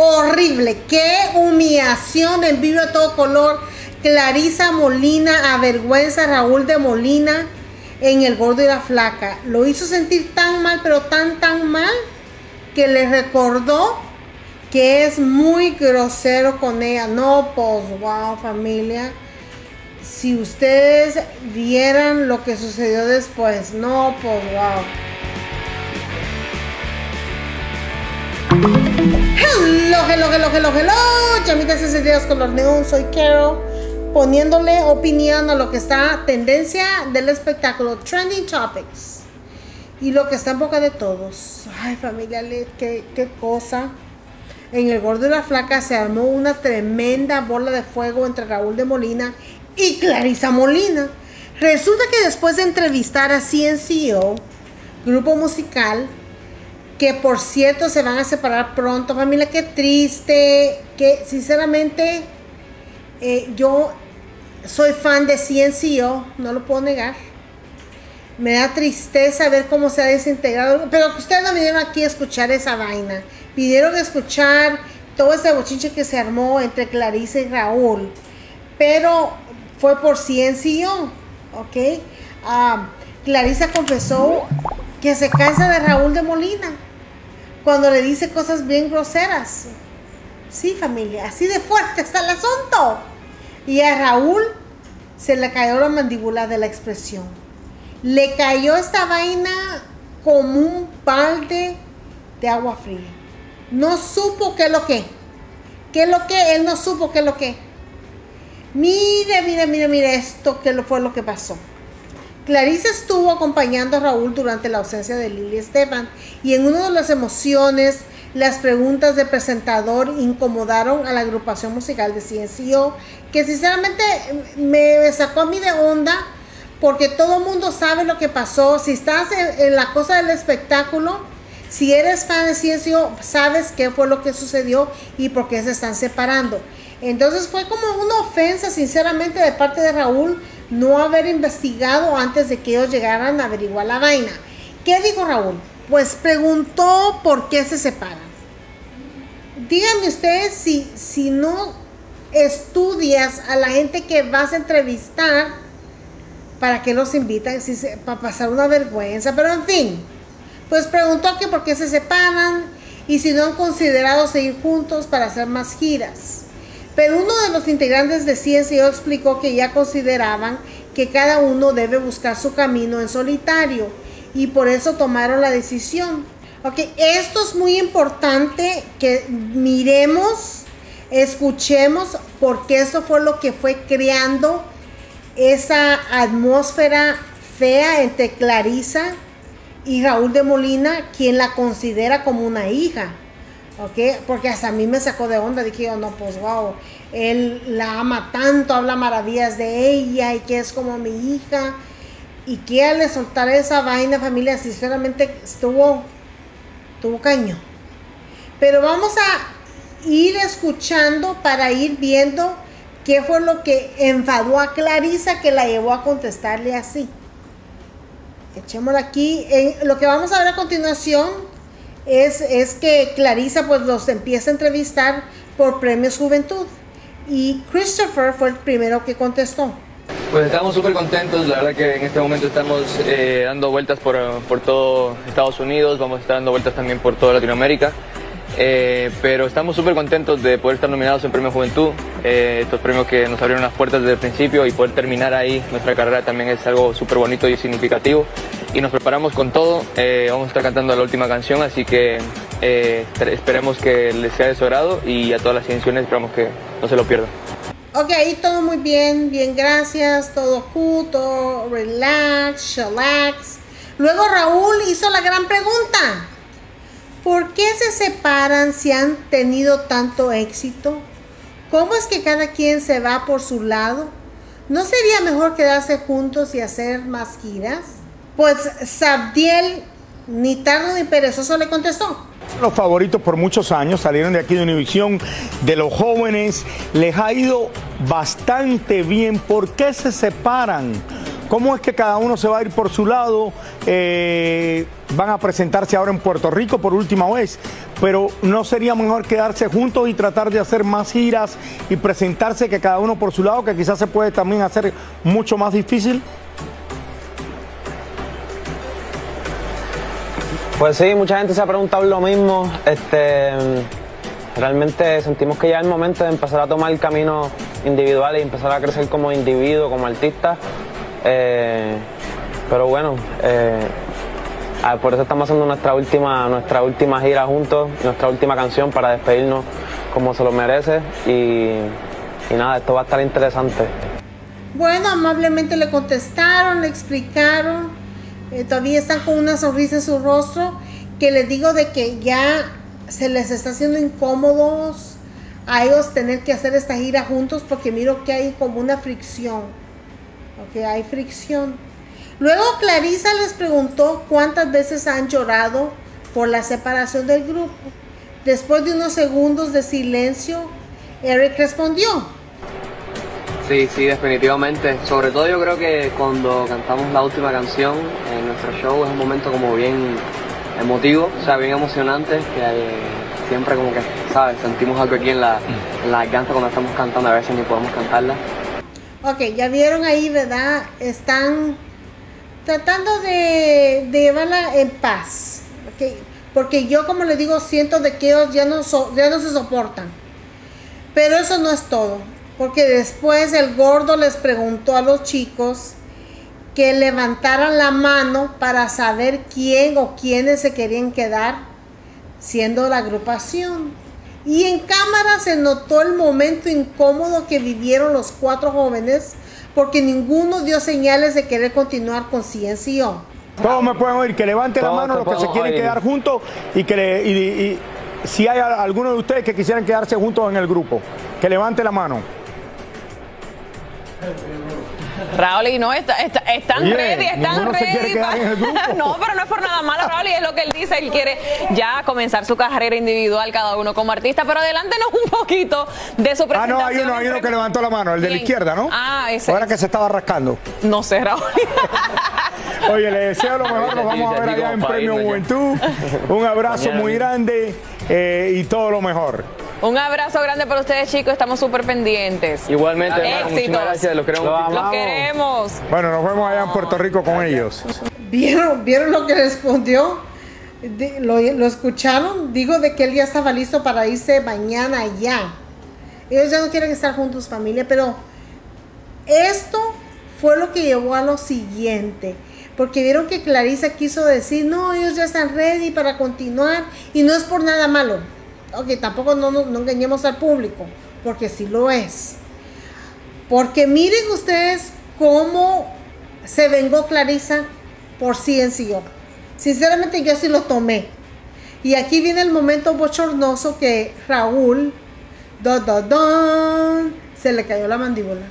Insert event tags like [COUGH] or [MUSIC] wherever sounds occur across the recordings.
Horrible. Qué humillación en vivo a todo color. Clarisa Molina avergüenza a Raúl de Molina en El Gordo y la Flaca. Lo hizo sentir tan mal, pero tan, tan mal, que le recordó que es muy grosero con ella. No, pues, wow, familia. Si ustedes vieran lo que sucedió después, no, pues, wow. Hello, hello, hello, hello, hello. Chamitas encendidas color neón, soy Carol. Poniéndole opinión a lo que está tendencia del espectáculo, trending topics. Y lo que está en boca de todos. Ay, familia, qué, qué cosa. En el gordo y la flaca se armó una tremenda bola de fuego entre Raúl de Molina y Clarisa Molina. Resulta que después de entrevistar a CNCO, grupo musical, que por cierto se van a separar pronto, familia, qué triste, que sinceramente eh, yo soy fan de CNCO, no lo puedo negar. Me da tristeza ver cómo se ha desintegrado, pero ustedes no vinieron aquí a escuchar esa vaina, pidieron escuchar todo ese bochinche que se armó entre Clarisa y Raúl, pero fue por CNCO, ¿ok? Ah, Clarisa confesó que se cansa de Raúl de Molina cuando le dice cosas bien groseras. Sí, familia, así de fuerte está el asunto. Y a Raúl se le cayó la mandíbula de la expresión. Le cayó esta vaina como un balde de agua fría. No supo qué es lo que. ¿Qué es lo que? Él no supo qué es lo que. Mire, mire, mire, mire esto, qué fue lo que pasó. Clarice estuvo acompañando a Raúl durante la ausencia de Lili Esteban y en una de las emociones, las preguntas de presentador incomodaron a la agrupación musical de CNCO, que sinceramente me sacó a mí de onda porque todo mundo sabe lo que pasó. Si estás en, la cosa del espectáculo, si eres fan de CNCO, sabes qué fue lo que sucedió y por qué se están separando. Entonces fue como una ofensa, sinceramente, de parte de Raúl no haber investigado antes de que ellos llegaran a averiguar la vaina. ¿Qué dijo Raúl? Pues preguntó por qué se separan. Díganme ustedes si, si no estudias a la gente que vas a entrevistar, ¿para qué los invitan? Para pasar una vergüenza, pero en fin. Pues preguntó que por qué se separan y si no han considerado seguir juntos para hacer más giras. Pero uno de los integrantes de CNCO explicó que ya consideraban que cada uno debe buscar su camino en solitario y por eso tomaron la decisión. Ok, esto es muy importante que miremos, escuchemos, porque eso fue lo que fue creando esa atmósfera fea entre Clarisa y Raúl de Molina, quien la considera como una hija. ¿Ok? Porque hasta a mí me sacó de onda, dije yo, no, pues wow, él la ama tanto, habla maravillas de ella y que es como mi hija. Y que al soltar esa vaina, familia, sinceramente estuvo, estuvo caño. Pero vamos a ir escuchando para ir viendo qué fue lo que enfadó a Clarisa que la llevó a contestarle así. Echémoslo aquí. lo que vamos a ver a continuación es, que Clarisa pues los empieza a entrevistar por Premios Juventud. Y Christopher fue el primero que contestó. Pues estamos súper contentos, la verdad que en este momento estamos eh, dando vueltas por, por, todo Estados Unidos, vamos a estar dando vueltas también por toda Latinoamérica, eh, pero estamos súper contentos de poder estar nominados en Premio Juventud, eh, estos premios que nos abrieron las puertas desde el principio y poder terminar ahí nuestra carrera también es algo súper bonito y significativo y nos preparamos con todo. Eh, vamos a estar cantando la última canción, así que eh, esperemos que les sea de su agrado y a todas las ediciones esperamos que no se lo pierdan. Ok, todo muy bien, bien, gracias, todo justo, relax, relax. Luego Raúl hizo la gran pregunta. ¿Por qué se separan si han tenido tanto éxito? ¿Cómo es que cada quien se va por su lado? ¿No sería mejor quedarse juntos y hacer más giras? Pues Sabdiel, ni tardo ni perezoso, le contestó. Los favoritos por muchos años salieron de aquí de Univisión, de los jóvenes, les ha ido bastante bien. ¿Por qué se separan? ¿Cómo es que cada uno se va a ir por su lado? Eh, van a presentarse ahora en Puerto Rico por última vez, pero ¿no sería mejor quedarse juntos y tratar de hacer más giras y presentarse que cada uno por su lado, que quizás se puede también hacer mucho más difícil? Pues sí, mucha gente se ha preguntado lo mismo. Este, realmente sentimos que ya es el momento de empezar a tomar el camino individual y empezar a crecer como individuo, como artista. Eh, pero bueno, eh, ah, por eso estamos haciendo nuestra última, nuestra última gira juntos, nuestra última canción para despedirnos como se lo merece y, y nada, esto va a estar interesante. Bueno, amablemente le contestaron, le explicaron eh, todavía están con una sonrisa en su rostro, que les digo de que ya se les está haciendo incómodos a ellos tener que hacer esta gira juntos porque miro que hay como una fricción. Ok, hay fricción. Luego Clarisa les preguntó cuántas veces han llorado por la separación del grupo. Después de unos segundos de silencio, Eric respondió. Sí, sí, definitivamente. Sobre todo yo creo que cuando cantamos la última canción en nuestro show es un momento como bien emotivo, o sea, bien emocionante, que siempre como que, ¿sabes? Sentimos algo aquí en la, en la garganta cuando estamos cantando, a veces ni podemos cantarla. Ok, ya vieron ahí, ¿verdad? Están tratando de, de llevarla en paz. Okay. Porque yo, como les digo, siento de que ellos ya no, so, ya no se soportan. Pero eso no es todo porque después el gordo les preguntó a los chicos que levantaran la mano para saber quién o quiénes se querían quedar siendo la agrupación. Y en cámara se notó el momento incómodo que vivieron los cuatro jóvenes porque ninguno dio señales de querer continuar con CNCO. Todos me pueden oír, que levante la mano los que se quieren quedar juntos y que le, y, y, si hay alguno de ustedes que quisieran quedarse juntos en el grupo, que levante la mano. Raúl, y no, está, está, están Oye, ready, están ready. [LAUGHS] no, pero no es por nada malo, Raúl, y es lo que él dice, él quiere ya comenzar su carrera individual, cada uno como artista, pero adelántenos un poquito de su presentación. Ah, no, hay uno, hay uno que levantó la mano, el de la izquierda, ¿no? Ah, ese. Ahora que se estaba rascando. No sé, Raúl. [LAUGHS] Oye, le deseo lo mejor, nos vamos a ver allá en Premio Juventud. [LAUGHS] Un abrazo muy grande eh, y todo lo mejor. Un abrazo grande para ustedes, chicos. Estamos súper pendientes. Igualmente, Éxitos. gracias. Los queremos. Los queremos. Bueno, nos vemos allá en Puerto Rico con ellos. ¿Vieron, ¿Vieron lo que respondió? De, lo, lo, escucharon? Digo de que él ya estaba listo para irse mañana ya. Ellos ya no quieren estar juntos, familia, pero esto fue lo que llevó a lo siguiente. Porque vieron que Clarisa quiso decir, no, ellos ya están ready para continuar. Y no es por nada malo ok, tampoco no, no, no engañemos al público, porque sí lo es. Porque miren ustedes cómo se vengó Clarisa por CNCO. Sinceramente yo sí lo tomé. Y aquí viene el momento bochornoso que Raúl, do, do, don, se le cayó la mandíbula.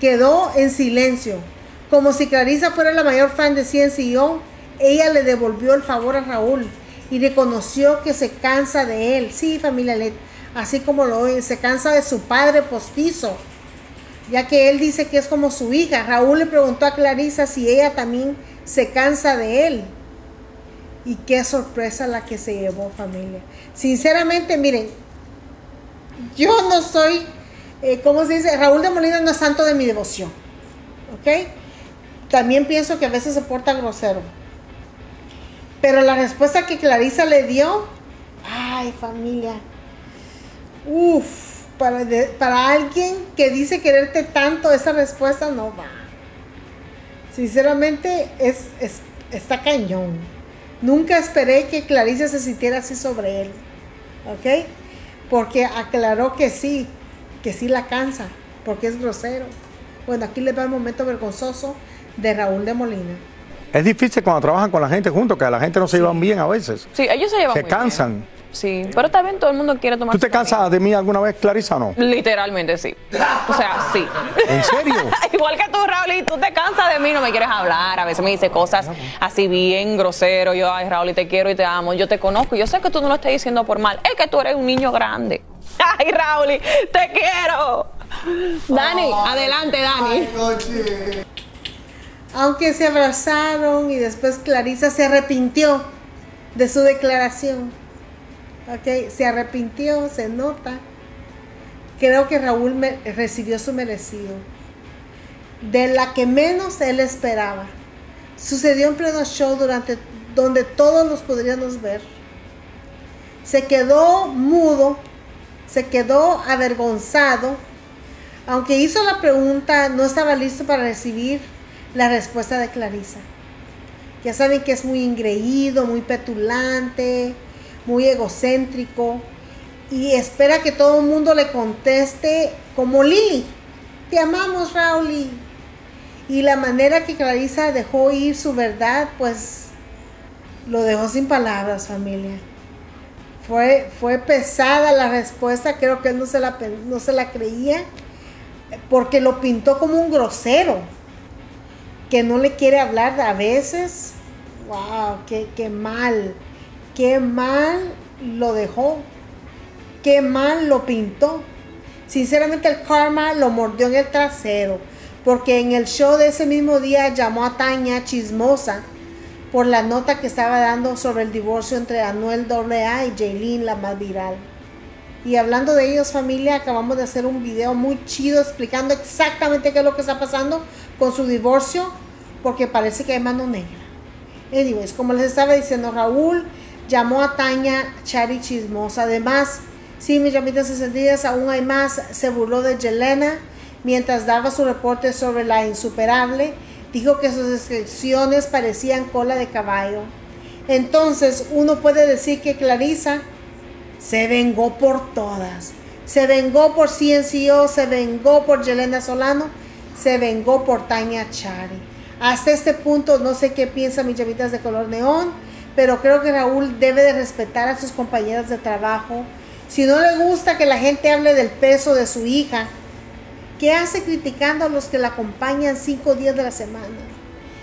Quedó en silencio. Como si Clarisa fuera la mayor fan de CNCO, ella le devolvió el favor a Raúl y reconoció que se cansa de él. Sí, familia Led, así como lo se cansa de su padre postizo, ya que él dice que es como su hija. Raúl le preguntó a Clarisa si ella también se cansa de él. Y qué sorpresa la que se llevó familia. Sinceramente, miren, yo no soy, eh, ¿cómo se dice? Raúl de Molina no es santo de mi devoción. ¿Ok? También pienso que a veces se porta grosero. Pero la respuesta que Clarisa le dio, ay familia, uff, para, para alguien que dice quererte tanto, esa respuesta no va. Sinceramente, es, es, está cañón. Nunca esperé que Clarisa se sintiera así sobre él. ¿Ok? Porque aclaró que sí, que sí la cansa, porque es grosero. Bueno, aquí le va el momento vergonzoso de Raúl de Molina. Es difícil cuando trabajan con la gente juntos, que a la gente no se sí. llevan bien a veces. Sí, ellos se llevan Se cansan. Bien. Sí, pero también todo el mundo quiere tomar. ¿Tú te cansas de mí alguna vez, Clarisa, o no? Literalmente sí. O sea, sí. [LAUGHS] ¿En serio? [LAUGHS] Igual que tú, Raúl, y tú te cansas de mí, no me quieres hablar. A veces me dices cosas así bien grosero. Yo, ay, Raúl, y te quiero y te amo. Yo te conozco. Yo sé que tú no lo estás diciendo por mal. Es que tú eres un niño grande. [LAUGHS] Ay, Raúl, te quiero. Dani, oh. adelante, Dani. Ay, Aunque se abrazaron y después Clarisa se arrepintió de su declaración. Ok, se arrepintió, se nota. Creo que Raúl recibió su merecido. De la que menos él esperaba. Sucedió en pleno show durante donde todos los podríamos ver. Se quedó mudo, se quedó avergonzado. Aunque hizo la pregunta, no estaba listo para recibir la respuesta de Clarisa. Ya saben que es muy ingreído, muy petulante, muy egocéntrico y espera que todo el mundo le conteste como Lili. Te amamos, Raúl. Y la manera que Clarisa dejó ir su verdad, pues lo dejó sin palabras, familia. Fue, fue pesada la respuesta, creo que él no se, la, no se la creía, porque lo pintó como un grosero, que no le quiere hablar a veces. ¡Wow! ¡Qué, qué mal! ¡Qué mal lo dejó! ¡Qué mal lo pintó! Sinceramente el karma lo mordió en el trasero, porque en el show de ese mismo día llamó a Tania chismosa por la nota que estaba dando sobre el divorcio entre Anuel AA y Jaylin, la más viral. Y hablando de ellos, familia, acabamos de hacer un video muy chido explicando exactamente qué es lo que está pasando con su divorcio, porque parece que hay mano negra. Anyways, como les estaba diciendo, Raúl llamó a Tania Chari Chismosa. Además, sí, mis llamitas encendidas, aún hay más. Se burló de Yelena mientras daba su reporte sobre la insuperable Dijo que sus descripciones parecían cola de caballo. Entonces uno puede decir que Clarisa se vengó por todas. Se vengó por CNCO, se vengó por Yelena Solano, se vengó por Tania Chari. Hasta este punto no sé qué piensan mis llamitas de color neón, pero creo que Raúl debe de respetar a sus compañeras de trabajo. Si no le gusta que la gente hable del peso de su hija, ¿Qué hace criticando a los que la acompañan cinco días de la semana?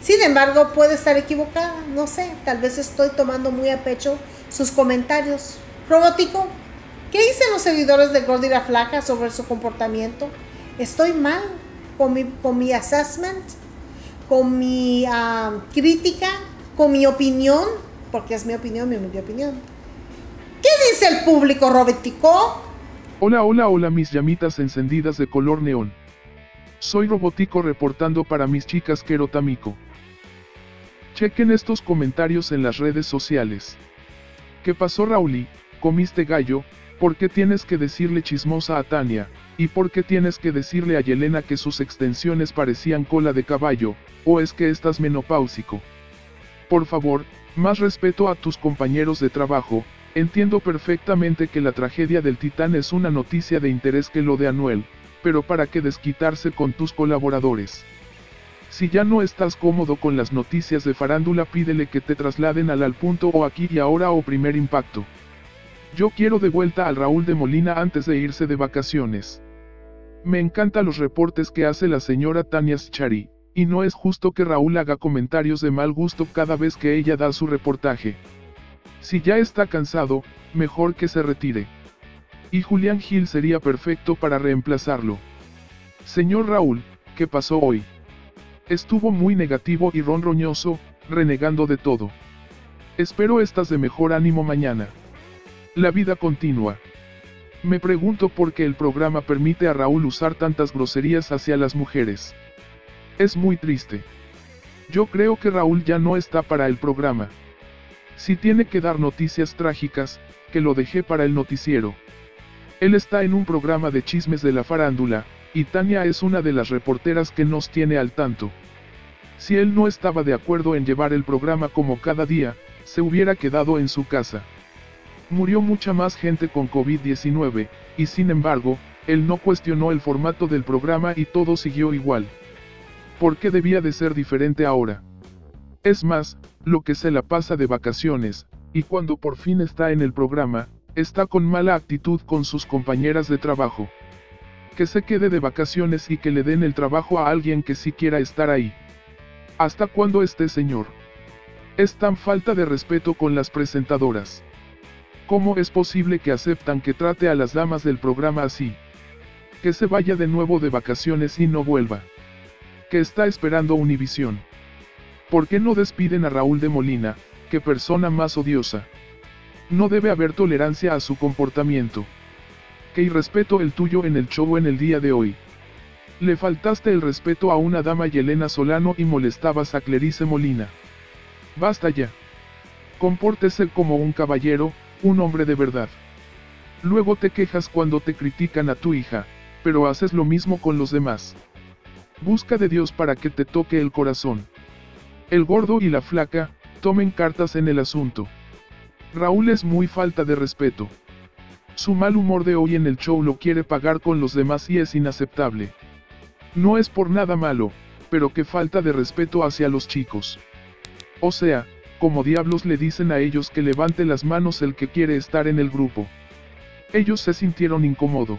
Sin embargo, puede estar equivocada, no sé, tal vez estoy tomando muy a pecho sus comentarios. Robótico, ¿qué dicen los seguidores de Gordy la Flaca sobre su comportamiento? ¿Estoy mal con mi, con mi assessment? ¿Con mi ah, crítica? ¿Con mi opinión? Porque es mi opinión, mi, opinión. ¿Qué dice el público, Robótico? Hola hola hola mis llamitas encendidas de color neón. Soy Robotico reportando para mis chicas Querotamico. Chequen estos comentarios en las redes sociales. ¿Qué pasó Rauli? ¿Comiste gallo? ¿Por qué tienes que decirle chismosa a Tania? ¿Y por qué tienes que decirle a Yelena que sus extensiones parecían cola de caballo? ¿O es que estás menopáusico? Por favor, más respeto a tus compañeros de trabajo, Entiendo perfectamente que la tragedia del Titán es una noticia de interés que lo de Anuel, pero ¿para qué desquitarse con tus colaboradores? Si ya no estás cómodo con las noticias de farándula pídele que te trasladen al al punto o aquí y ahora o primer impacto. Yo quiero de vuelta al Raúl de Molina antes de irse de vacaciones. Me encantan los reportes que hace la señora Tania Schari, y no es justo que Raúl haga comentarios de mal gusto cada vez que ella da su reportaje. Si ya está cansado, mejor que se retire. Y Julián Gil sería perfecto para reemplazarlo. Señor Raúl, ¿qué pasó hoy? Estuvo muy negativo y ronroñoso, renegando de todo. Espero estás de mejor ánimo mañana. La vida continúa. Me pregunto por qué el programa permite a Raúl usar tantas groserías hacia las mujeres. Es muy triste. Yo creo que Raúl ya no está para el programa. Si tiene que dar noticias trágicas, que lo dejé para el noticiero. Él está en un programa de chismes de la farándula, y Tania es una de las reporteras que nos tiene al tanto. Si él no estaba de acuerdo en llevar el programa como cada día, se hubiera quedado en su casa. Murió mucha más gente con COVID-19, y sin embargo, él no cuestionó el formato del programa y todo siguió igual. ¿Por qué debía de ser diferente ahora? Es más, lo que se la pasa de vacaciones, y cuando por fin está en el programa, está con mala actitud con sus compañeras de trabajo. Que se quede de vacaciones y que le den el trabajo a alguien que sí quiera estar ahí. ¿Hasta cuándo este señor? Es tan falta de respeto con las presentadoras. ¿Cómo es posible que aceptan que trate a las damas del programa así? Que se vaya de nuevo de vacaciones y no vuelva. Que está esperando Univisión. ¿Por qué no despiden a Raúl de Molina? Qué persona más odiosa. No debe haber tolerancia a su comportamiento. Qué irrespeto el tuyo en el show en el día de hoy. Le faltaste el respeto a una dama Yelena Solano y molestabas a Clerice Molina. Basta ya. Compórtese como un caballero, un hombre de verdad. Luego te quejas cuando te critican a tu hija, pero haces lo mismo con los demás. Busca de Dios para que te toque el corazón. El gordo y la flaca, tomen cartas en el asunto. Raúl es muy falta de respeto. Su mal humor de hoy en el show lo quiere pagar con los demás y es inaceptable. No es por nada malo, pero que falta de respeto hacia los chicos. O sea, como diablos le dicen a ellos que levante las manos el que quiere estar en el grupo. Ellos se sintieron incómodo.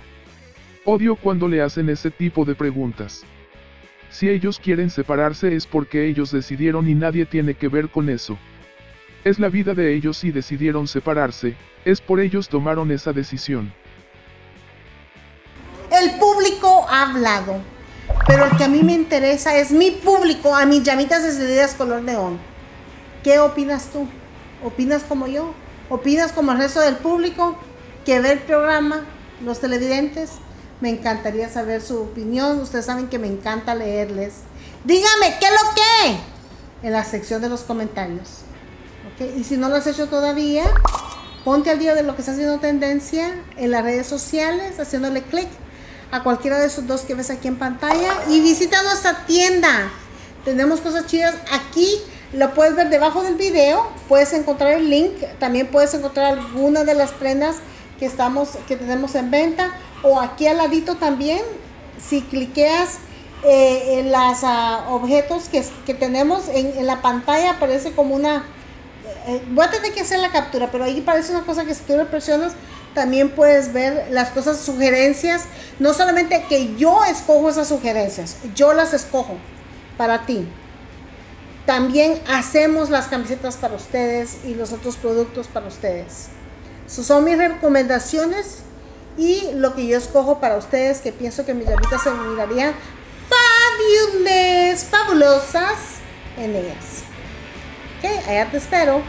Odio cuando le hacen ese tipo de preguntas. Si ellos quieren separarse es porque ellos decidieron y nadie tiene que ver con eso. Es la vida de ellos y decidieron separarse, es por ellos tomaron esa decisión. El público ha hablado, pero el que a mí me interesa es mi público, a mis llamitas encendidas color neón. ¿Qué opinas tú? ¿Opinas como yo? ¿Opinas como el resto del público que ve el programa, los televidentes? Me encantaría saber su opinión. Ustedes saben que me encanta leerles. Dígame, ¿qué es lo que? En la sección de los comentarios. Y si no lo has hecho todavía, ponte al día de lo que está haciendo tendencia en las redes sociales, haciéndole clic a cualquiera de esos dos que ves aquí en pantalla y visita nuestra tienda. Tenemos cosas chidas aquí. Lo puedes ver debajo del video. Puedes encontrar el link. También puedes encontrar alguna de las prendas que estamos que tenemos en venta o aquí al ladito también si cliqueas eh, en los ah, objetos que, que tenemos en, en, la pantalla aparece como una eh, voy a tener que hacer la captura pero ahí parece una cosa que si tú le presionas también puedes ver las cosas sugerencias no solamente que yo escojo esas sugerencias yo las escojo para ti también hacemos las camisetas para ustedes y los otros productos para ustedes son mis recomendaciones y lo que yo escojo para ustedes que pienso que mis llamitas se mirarían fabulous, fabulosas en ellas. Ok, allá te espero.